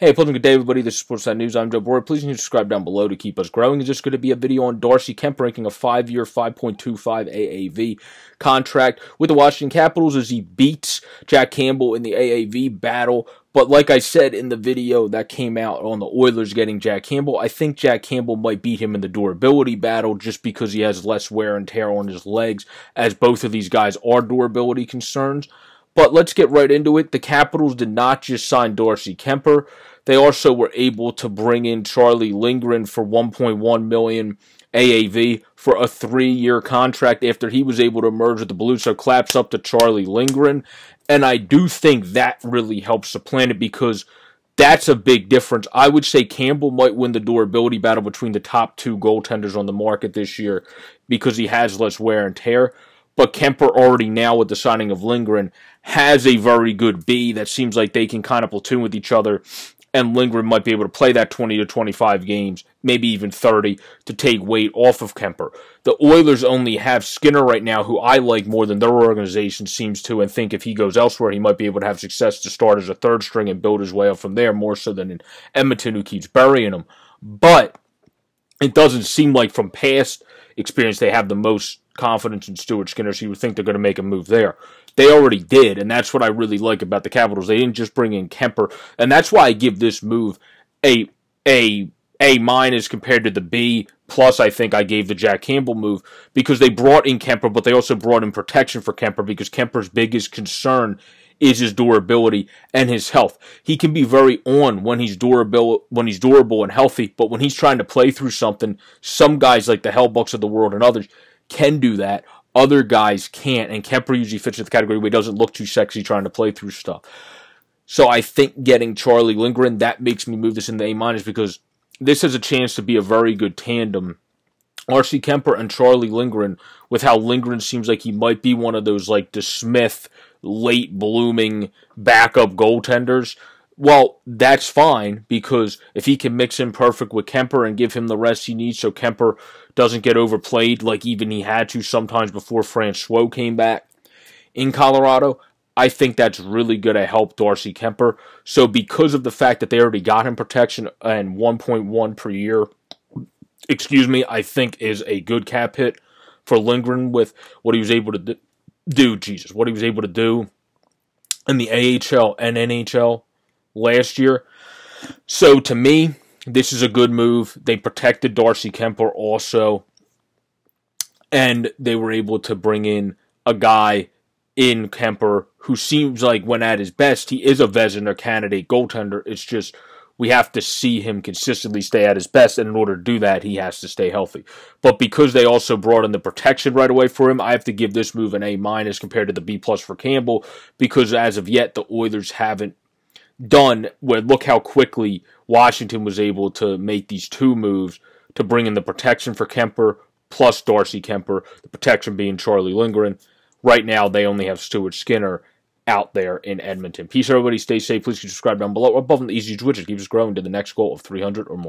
Hey, pleasant good day, everybody. This is Sportsnet News. I'm Joe Boyer. Please subscribe down below to keep us growing. Is this going to be a video on Darcy Kemp ranking a five-year, 5.25 AAV contract with the Washington Capitals as he beats Jack Campbell in the AAV battle. But like I said in the video that came out on the Oilers getting Jack Campbell, I think Jack Campbell might beat him in the durability battle just because he has less wear and tear on his legs, as both of these guys are durability concerns. But let's get right into it. The Capitals did not just sign Darcy Kuemper. They also were able to bring in Charlie Lindgren for 1.1 million AAV for a three-year contract after he was able to merge with the Blues. So claps up to Charlie Lindgren. And I do think that really helps the planet because that's a big difference. I would say Campbell might win the durability battle between the top two goaltenders on the market this year because he has less wear and tear. But Kuemper already now with the signing of Lindgren has a very good B that seems like they can kind of platoon with each other. And Lindgren might be able to play that 20 to 25 games, maybe even 30, to take weight off of Kuemper. The Oilers only have Skinner right now, who I like more than their organization seems to, and think if he goes elsewhere, he might be able to have success to start as a third string and build his way up from there, more so than in Edmonton, who keeps burying him. But it doesn't seem like from past experience they have the most confidence in Stuart Skinner, so you would think they're going to make a move there. They already did, and that's what I really like about the Capitals. They didn't just bring in Kuemper, and that's why I give this move a a a minus compared to the B plus. I think I gave the Jack Campbell move because they brought in Kuemper, but they also brought in protection for Kuemper because Kuemper's biggest concern is his durability and his health. He can be very on when he's durable when he's durable and healthy, but when he's trying to play through something, some guys like the Hellebuycks of the world and others can do that. Other guys can't, and Kuemper usually fits in the category where he doesn't look too sexy trying to play through stuff. So I think getting Charlie Lindgren, that makes me move this into A minus because this has a chance to be a very good tandem. Darcy Kuemper and Charlie Lindgren, with how Lindgren seems like he might be one of those like DeSmith late blooming backup goaltenders well, that's fine because if he can mix in perfect with Kuemper and give him the rest he needs so Kuemper doesn't get overplayed like even he had to sometimes before Francouz came back in Colorado, I think that's really going to help Darcy Kuemper. So because of the fact that they already got him protection and 1.1 per year, excuse me, I think is a good cap hit for Lindgren with what he was able to do. Jesus, what he was able to do in the AHL and NHL last year. So to me, this is a good move. They protected Darcy Kuemper also, and they were able to bring in a guy in Kuemper, who seems like when at his best, he is a Vezina candidate goaltender. It's just we have to see him consistently stay at his best, and in order to do that, he has to stay healthy. But because they also brought in the protection right away for him, I have to give this move an A minus compared to the B plus for Campbell, because as of yet, the Oilers haven't done where look how quickly Washington was able to make these two moves to bring in the protection for Kuemper plus Darcy Kuemper, the protection being Charlie Lindgren. Right now, they only have Stuart Skinner out there in Edmonton. Peace, everybody. Stay safe. Please subscribe down below. Above the easy widget keeps us growing to the next goal of 300 or more.